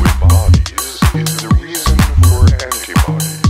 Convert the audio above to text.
With bodies is the reason for antibodies,